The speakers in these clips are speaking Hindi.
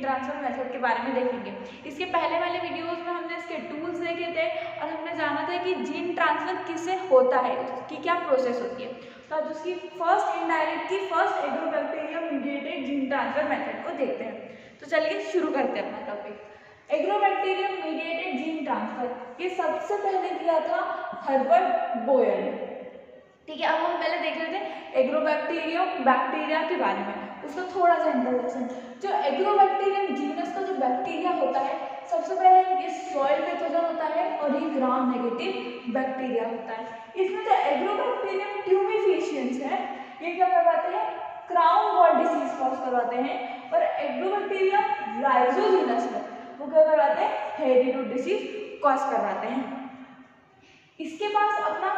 ट्रांसफ़र मेथड के बारे में देखेंगे। इसके पहले वाले वीडियोस में हमने इसके टूल्स देखे थे और हमने जाना था कि जीन ट्रांसफ़र किससे होता है, उसकी क्या प्रोसेस होती है। तो आज उसकी फ़र्स्ट इनडायरेक्ट की first agrobacterium mediated gene transfer method को देखते हैं। तो चलिए शुरू करते हैं अपना topic agrobacterium mediated gene transfer ये सबसे पहले दिया था हर्बर्ट बोयर ठीक है, अब हम पहले देख लेते हैं एग्रोबैक्टीरियम बैक्टीरिया के बारे में। उसका थोड़ा सा इंट्रोडक्शन जो एग्रोबैक्टीरियम जीनस का जो बैक्टीरिया होता है, सबसे पहले ये सॉइल पेथोजन होता है और ये ग्राम नेगेटिव बैक्टीरिया होता है. इसमें जो एग्रोबैक्टीरियम ट्यूबिफिशियंस है, ये क्या करवाते हैं? क्राउन वॉल डिसीज कॉज करवाते हैं और एग्रोबैक्टीरियम राइजोजिनस है, वो क्या करवाते हैं? हेरिडो डिसीज कॉज करवाते हैं. इसके पास अपना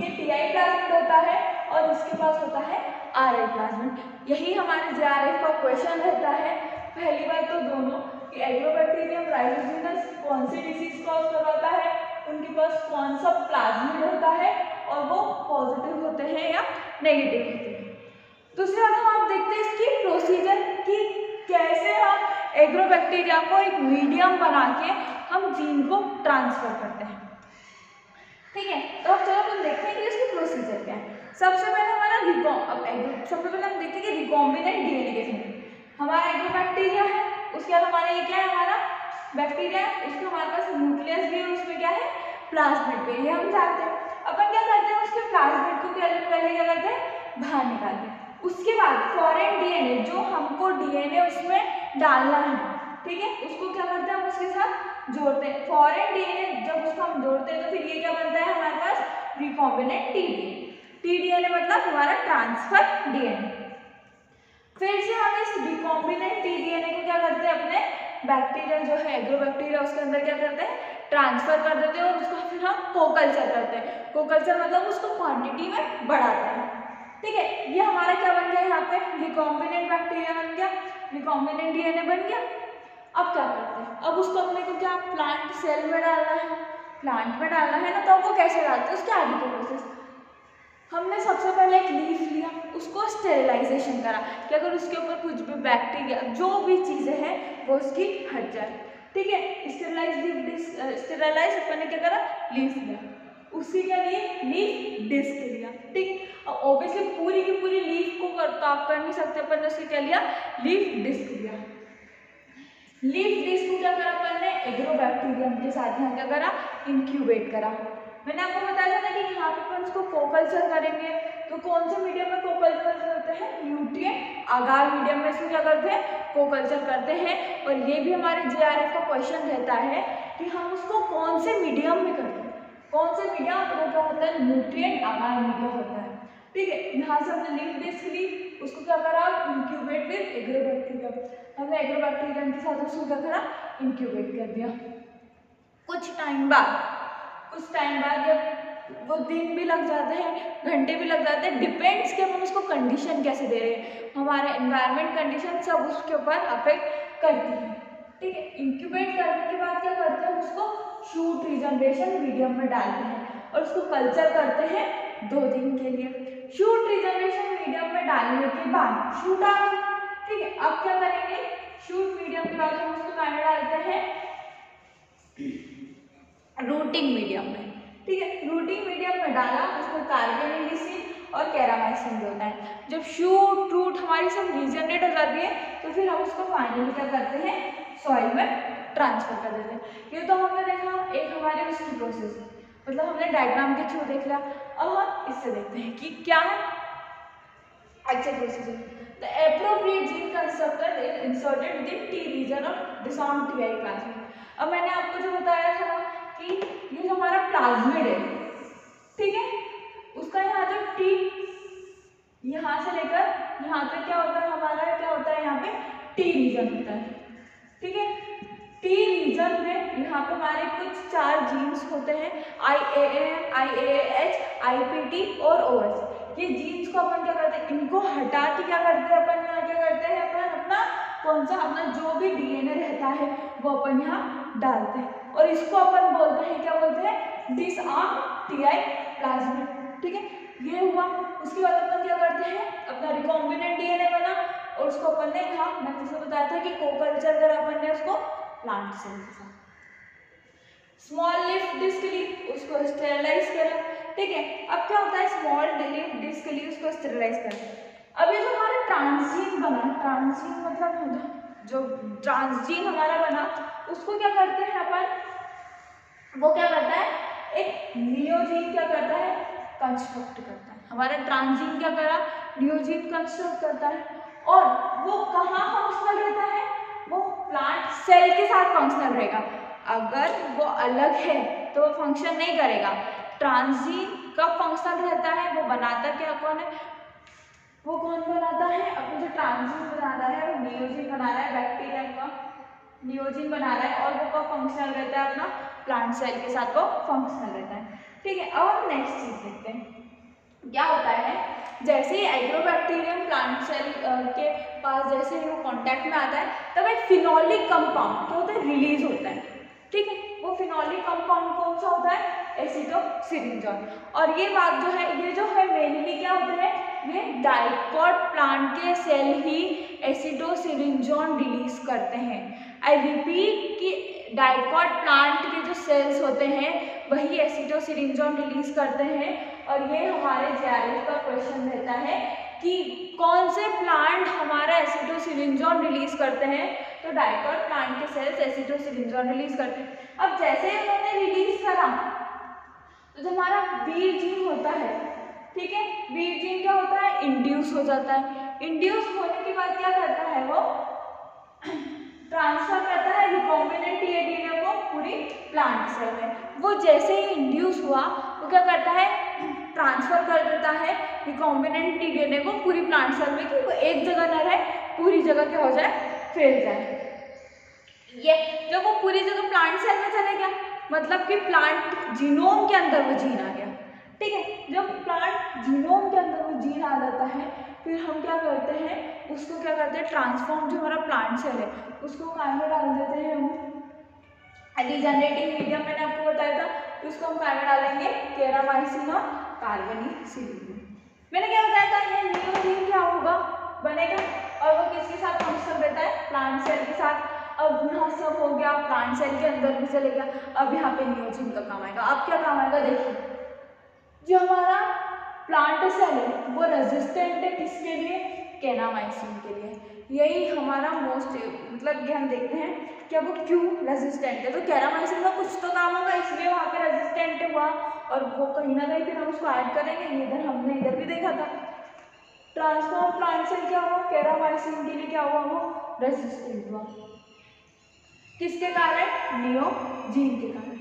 ये टी आई होता है और इसके पास होता है आर आई प्लाज्मिड यही हमारे जे आर एफ़ का क्वेश्चन रहता है। पहली बार तो दोनों, कि एग्रोबैक्टीरियम राइजोजिनस कौन सी डिज़ीज़ कॉज करवाता है, उनके पास कौन सा प्लाज्मिड होता है, और वो पॉजिटिव होते हैं या नेगेटिव होते हैं। दूसरी बात, हम आप देखते हैं इसकी प्रोसीजर कि कैसे हम एग्रोबैक्टीरिया को एक मीडियम बना के हम जीन को ट्रांसफ़र करते हैं। ठीक है तो अब चलो हम देखते हैं कि इसकी प्रोसीजर क्या है। सबसे पहले रिकॉम अब सबसे पहले हम देखते कि रिकॉम्बिनेंट डीएनए कैसे हमारा एग्रोबैक्टीरिया है, उसके बाद हमारा ये क्या है, हमारा बैक्टीरिया है, उसके हमारे पास न्यूक्लियस भी है, उसमें क्या है, प्लाज्मिड भी ये हम जानते हैं। अपन क्या करते हैं, उसके प्लाज्मिड को पहले क्या करते हैं, बाहर निकालते हैं। उसके बाद फॉरेन डीएनए जो हमको डीएनए उसमें डालना है, ठीक है, उसको क्या करते हैं हम उसके साथ जोड़ते हैं। फॉरेन डीएनए जब उसको हम जोड़ते हैं तो फिर ये क्या बनता है, हमारे पास रिकॉम्बिनेंट टीडीएनए टीडीएनए मतलब हमारा ट्रांसफ़र डीएनए फिर से हम इस रिकॉम्बिनेंट टीडीएनए को क्या करते हैं, अपने बैक्टीरिया जो है एग्रोबैक्टीरिया उसके अंदर क्या करते हैं ट्रांसफ़र कर देते हैं और उसको फिर हम कोकल्चर करते हैं। कोकल्चर मतलब उसको क्वांटिटी में बढ़ाते हैं। ठीक है, ये हमारा क्या बन गया यहाँ पे? रिकॉम्बिनेंट बैक्टीरिया बन गया। रिकॉम्बिनेंट डीएनए बन गया। अब क्या करते हैं? अब उसको अपने को क्या? प्लांट सेल में डालना है। प्लांट में डालना है ना तो वो कैसे डालते हैं? उसके आगे की प्रोसेस हमने सबसे पहले एक लीफ लिया उसको स्टेरिलाइजेशन करा कि अगर उसके ऊपर कुछ भी बैक्टीरिया जो भी चीज़ें हैं वो उसकी हट जाए। ठीक है? स्टेरिलाइज लीफ स्टेरिलाइज अपन ने क्या करा? लीफ लिया। उसी के लिए लीफ डिस्क लिया। ठीक? है और ऑब्वियसली पूरी की पूरी लीफ को कर, तो आप कर नहीं सकते अपन ने उसके क्या लिया? लीफ डिस्क लिया। लीफ डिस्क को क्या करा अपन ने? एग्रोबैक्टीरियम के साथ यहाँ क्या करा? इंक्यूबेट करा। मैंने आपको बताया था ना कि यहाँ पे अपन इसको कोकल्चर करेंगे। तो कौन से मीडियम में कोकल्चर करते हैं? न्यूट्रिएंट आगार मीडियम में इसको क्या करते हैं? कोकल्चर करते हैं। और ये भी हमारे जे का क्वेश्चन रहता है कि हम उसको कौन से मीडियम में करते हैं? कौन से मीडियम वो क्या होता है? न्यूट्रिएंट आगार मीडियम होता है। ठीक है, यहाँ से हमने लीफ डिस्क ली उसको क्या करा? इंक्यूबेट विद एग्रोबैक्टीरियम हमने एग्रोबैक्टीरियम के साथ उसको क्या करा? इंक्यूबेट कर दिया। कुछ टाइम बाद। कुछ टाइम बाद जब वो दिन भी लग जाते हैं, घंटे भी लग जाते हैं डिपेंड्स कि हम उसको कंडीशन कैसे दे रहे हैं। हमारे इन्वायरमेंट कंडीशन सब उसके ऊपर अफेक्ट करती है। ठीक है इंक्यूबेट करने के बाद क्या करते हैं, उसको शूट रिजनरेशन मीडियम में डालते हैं और उसको कल्चर करते हैं दो दिन के लिए। शूट रिजनरेशन मीडियम में डालने के बाद शूट आ ठीक है, अब क्या करेंगे? शूट मीडियम के बाद हम उसको कहाँ डालते हैं? रूटिंग मीडियम में, ठीक है? रूटिंग मीडियम में डाला, उसमें कार्बोनिलिसिन और कैरामाइसिन होता है। जब शूट रूट हमारी सब रीजनरेट हो जाती है तो फिर हम उसको फाइनली क्या करते हैं? सॉइल में ट्रांसफ़र कर देते हैं। ये तो हमने देखा, एक हमारी उसकी प्रोसेस है। मतलब हमने डायग्राम के थ्रू देख लिया। अब हम इससे देखते हैं कि क्या है। Actual procedure the appropriate gene constructor is inserted within T region of disarmed TI plasmid. अब मैंने आपको जो बताया था ये जो हमारा प्लाज्मिड है, ठीक है? उसका यहाँ जो टी यहाँ से लेकर यहाँ पे क्या होता है हमारा? क्या होता है यहाँ पे? टी रीजन होता है, ठीक है? टी रीजन में यहाँ पे हमारे कुछ चार जीन्स होते हैं I A N I A H I P T और ओ एस ये जीन्स को अपन क्या करते हैं? इनको हटा के क्या करते हैं अपन यहाँ? क्या करते हैं अपन अपना, कौन सा? अपना जो भी डीएनए रहता है, वो अपन यहाँ डालते हैं। और इसको अपन बोलते हैं, क्या बोलते हैं? Disarm T I plasmid ठीक है? ये हुआ। उसके बाद अपन क्या करते हैं? अपना रिकॉम्बिनेंट डीएनए बना और उसको अपन ने कहा, मैंने जैसे बताया था कि कोकल्चर करा अपन ने उसको प्लांट के साथ। स्मॉल लिफ डिस्क ली उसको स्टेरलाइज करा। ठीक है? अब क्या होता है? स्मॉल लिफ डिस्क ली उसको स्टेरलाइज करा। अब ये जो हमारा ट्रांसजीन बना ट्रांसजीन मतलब होता जो ट्रांसजीन हमारा बना, उसको क्या करते हैं अपन? वो क्या करता है? एक नियोजीन क्या करता है? कंस्ट्रक्ट करता है। हमारा ट्रांसजीन क्या करा? नियोजीन कंस्ट्रक्ट करता है। और वो कहाँ फंक्शनल रहता है? वो प्लांट सेल के साथ फंक्शनल रहेगा। अगर वो अलग है तो वो फ़ंक्शन नहीं करेगा। ट्रांसजीन कब फंक्शनल रहता है, वो बनाता क्या कौन है? वो कौन बनाता है? अपने जो ट्रांसजीन बना रहा है, वो नियोजिन बना रहा है बैक्टीरिया का नियोजिन बना रहा है और वो कब फंक्शनल रहता है अपना? प्लांट सेल के साथ वो फंक्शनल रहता है। ठीक है, अब हम नेक्स्ट चीज़ देखते हैं। क्या होता है? जैसे ही एग्रोबैक्टीरियम प्लांट सेल के पास जैसे ही वो कांटेक्ट में आता है, तब एक फिनोलिक कंपाउंड क्या होता है? रिलीज़ होता है। ठीक है, वो फिनोलिक कंपाउंड कौन सा होता है? एसिडोसिरिंजॉन और ये बात जो है, ये जो है मेनली क्या होता है? ये डाइकॉट प्लांट के सेल ही एसिडोसिरिंजॉन रिलीज़ करते हैं। आई रिपीट कि डाइकॉट प्लांट के जो सेल्स होते हैं, वही एसिडोसिरिंजॉन रिलीज़ करते हैं। और ये हमारे जे का क्वेश्चन रहता है कि कौन से प्लांट हमारा एसिडोसिलिंजॉन रिलीज़ करते हैं? तो डाइकॉट प्लांट के सेल्स एसिडोसिलिंजॉन रिलीज़ करते हैं। अब जैसे ही उन्होंने रिलीज़ करा तो जो हमारा जीन होता है ठीक है? जीन क्या होता है इंड्यूस हो जाता है। इंड्यूस होने के बाद क्या करता है वो? ट्रांसफ़र करता है रिकॉम्बिनेंट डीएनए को पूरी प्लांट सेल में। वो जैसे ही इंड्यूस हुआ, वो क्या करता है? ट्रांसफ़र कर देता है रिकॉम्बिनेंट डीएनए को पूरी प्लांट सेल में कि वो एक जगह न रहे, पूरी जगह क्या हो जाए? फैल जाए। ये जब वो पूरी जगह प्लांट सेल में चले गया। मतलब कि प्लांट जीनोम के अंदर वो जीन गया। ठीक है? जब प्लांट जीनोम के अंदर वो जीन आ जाता है, फिर हम क्या करते हैं? उसको क्या करते हैं? ट्रांसफॉर्म जो हमारा प्लांट सेल है, उसको काय में डाल देते हैं हम। रिजनरेटिंग मीडियम मैंने आपको बताया था, उसको हम काय में डालेंगे केरामाइसिन और कार्बनी मैंने क्या बताया था? ये नियोजीन क्या होगा? बनेगा। और वो किसके साथ फ़ंक्शन रहता है? प्लांट सेल के साथ। अब यहाँ सब हो गया प्लांट सेल के अंदर भी चले गया। अब यहाँ पे नियोजिन का काम आएगा। अब क्या काम आएगा? देखिए। जो हमारा प्लांट सेल है, वो रेजिस्टेंट है किसके लिए? कैनामाइसिन के लिए। यही हमारा मोस्ट मतलब ये हम देखते हैं कि वो क्यों रेजिस्टेंट है। तो कैरामाइसिन का कुछ तो काम होगा, इसलिए वहाँ पे रेजिस्टेंट हुआ। और वो कहीं ना कहीं फिर हम उसको ऐड करेंगे। इधर हमने इधर भी देखा था। ट्रांसफॉर्म प्लांट सेल क्या हुआ? कैरामाइसिन के लिए क्या हुआ? वो रेजिस्टेंट हुआ। किसके कारण? नियो जीन के कारण।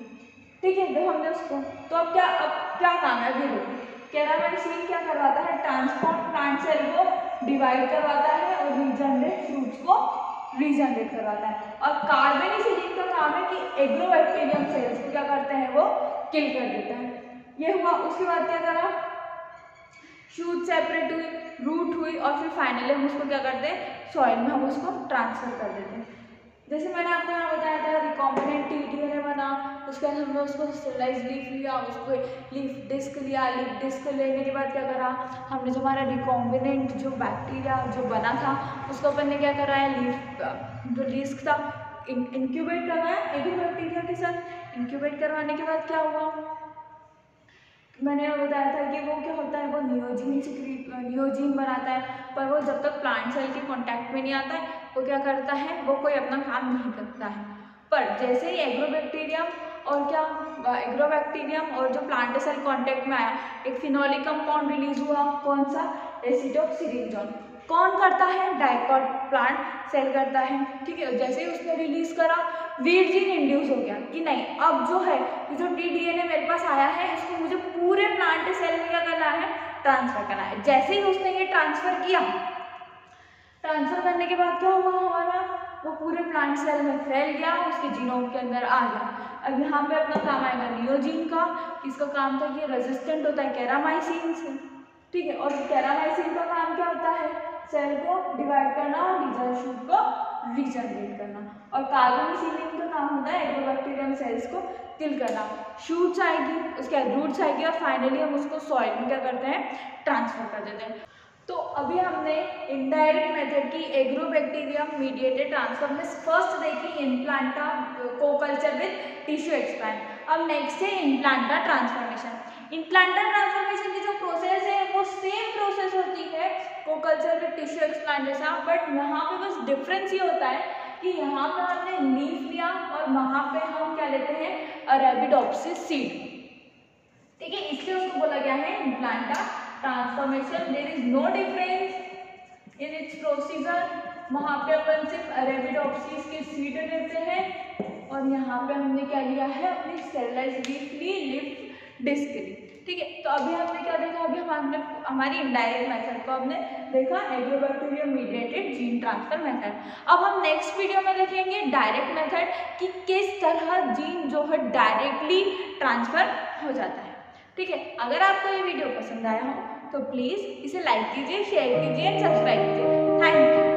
ठीक है जब हमने उसको तो अब क्या, अब क्या काम है अभी देखो कैरामाइसिन क्या करवाता है? ट्रांसफॉर्म प्लांट सेल को डिवाइड करवाता है और रीजनरेट फ्रूट्स को रीजनरेट करवाता है। और कार्बेनिसिलिन का काम है कि एग्रोबैक्टीरियम सेल्स को क्या करते हैं वो किल कर देता है। ये हुआ, उसके बाद क्या करा? शूट सेपरेट हुई रूट हुई और फिर फाइनली हम उसको क्या करते हैं? सॉइल में हम उसको ट्रांसफ़र कर देते हैं। जैसे मैंने आपको यहाँ बताया था रिकॉम्बिनेंट टी बना, उसके बाद हमने उसको स्टेलाइज लीफ लिया, उसको लीफ डिस्क लिया लीफ डिस्क लेने के बाद क्या करा, हमने जो हमारा रिकॉम्बिनेंट जो बैक्टीरिया जो बना था, उसको अपन ने क्या करा है लीफ जो डिस्क था इंक्यूबेट करवाया एक ही बैक्टीरिया के साथ इंक्यूबेट करवाने के बाद क्या हुआ? मैंने बताया था कि वो क्या होता है, वो नियोजीन सिक्रीट नियोजीन बनाता है, पर वो जब तक प्लांट सेल के कांटेक्ट में नहीं आता है वो क्या करता है? वो कोई अपना काम नहीं करता है। पर जैसे ही एग्रोबैक्टीरियम और क्या एग्रोबैक्टीरियम और जो प्लांट सेल कॉन्टेक्ट में आया, एक फिनोलिक कंपाउंड रिलीज़ हुआ। कौन सा? एसिडोक्सिरिंजोन कौन करता है? डाइकॉट प्लांट सेल करता है। ठीक है, जैसे ही उसने रिलीज़ करा वीर जीन इंड्यूस हो गया कि नहीं, अब जो है जो टी डीएनए मेरे पास आया है, इसको मुझे पूरे प्लांट सेल में क्या करना है? ट्रांसफ़र करना है। जैसे ही उसने ये ट्रांसफ़र किया ट्रांसफ़र करने के बाद क्या हुआ हमारा वो पूरे प्लांट सेल में फैल गया, उसके जीनोम के अंदर आ गया। अब यहाँ पे अपना काम आएगा नियोजीन का इसका काम था ये रेजिस्टेंट होता है कैरामाइसिन से। ठीक है, और कैरामाइसिन का काम क्या होता है? सेल को डिवाइड करना और रीजनरेशन को रीजनरेट करना। और कार्बोनिसिलिन का काम होता है एग्रोबैक्टीरियम सेल्स को किल करना। शूट्स आएगी, उसके बाद रूट्स आएगी और फाइनली हम उसको सॉइल में क्या करते हैं? ट्रांसफ़र कर देते हैं। तो अभी हमने इनडायरेक्ट मेथड की एग्रोबैक्टीरियम मीडिएटेड ट्रांसफ़र में फ़र्स्ट देखी in planta coculture with tissue expand अब नेक्स्ट है in planta transformation in planta transformation की जो प्रोसेस है, वो सेम प्रोसेस होती है कोकल्चर विद टिश्यू एक्सप्लांट जैसा बट यहाँ पे बस डिफरेंस ये होता है कि यहाँ पर हमने लीफ लिया और वहाँ पे हम क्या लेते हैं अरेबिडोप्सिस सीड ठीक है, इसलिए उसको बोला गया है in planta transformation there is no difference in its procedure वहाँ पे अपन सिर्फ़ अरेबिडोप्सिस के सीड लेते हैं और यहाँ पे हमने क्या लिया है? अपनी स्टेरलाइज लीफ ली लिफ डिस्क ली। ठीक है तो अभी हमने क्या देखा? अभी हमने, हमारी इनडायरेक्ट मेथड को हमने देखा Agrobacterium mediated gene transfer method अब हम नेक्स्ट वीडियो में देखेंगे डायरेक्ट मेथड कि किस तरह जीन जो है डायरेक्टली ट्रांसफ़र हो जाता है। ठीक है, अगर आपको ये वीडियो पसंद आया हो तो प्लीज़ इसे लाइक कीजिए शेयर कीजिए एंड सब्सक्राइब कीजिए। Thank you